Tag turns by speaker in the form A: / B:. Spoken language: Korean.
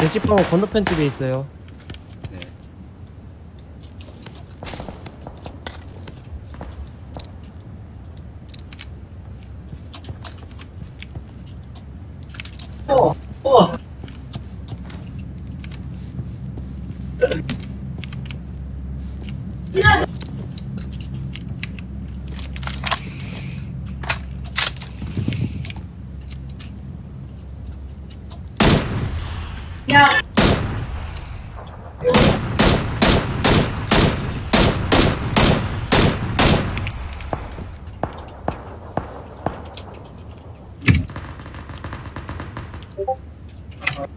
A: 제 집하고 건너편 집에 있어요.
B: 네.
C: Yeah. Thank